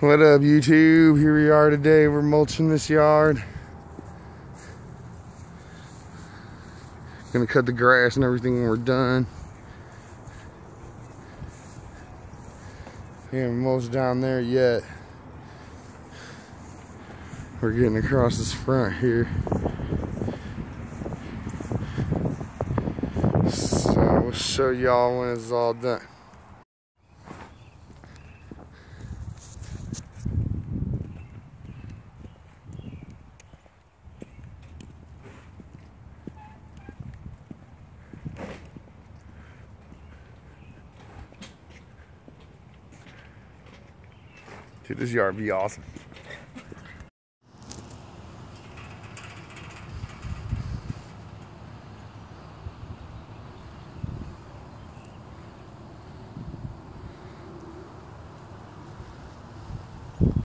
What up YouTube? Here we are today. We're mulching this yard. Gonna cut the grass and everything when we're done. We haven't mulched down there yet. We're getting across this front here. So we'll show y'all when it's all done. Dude, this yard be awesome.